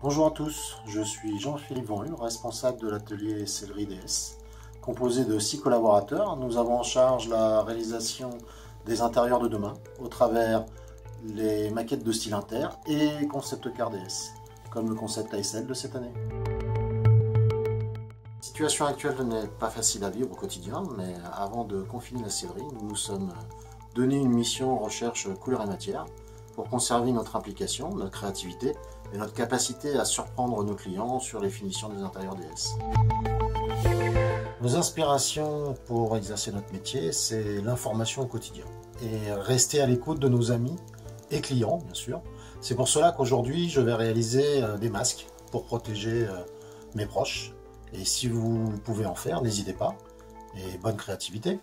Bonjour à tous, je suis Jean-Philippe Van responsable de l'atelier Céleri DS. Composé de six collaborateurs, nous avons en charge la réalisation des intérieurs de demain au travers les maquettes de style inter et concept car DS, comme le concept ASL de cette année. La situation actuelle n'est pas facile à vivre au quotidien, mais avant de confiner la céleri, nous nous sommes donné une mission recherche couleur et matière pour conserver notre implication, notre créativité et notre capacité à surprendre nos clients sur les finitions des intérieurs DS. Nos inspirations pour exercer notre métier, c'est l'information au quotidien et rester à l'écoute de nos amis et clients, bien sûr. C'est pour cela qu'aujourd'hui, je vais réaliser euh, des masques pour protéger euh, mes proches. Et si vous pouvez en faire, n'hésitez pas. Et bonne créativité.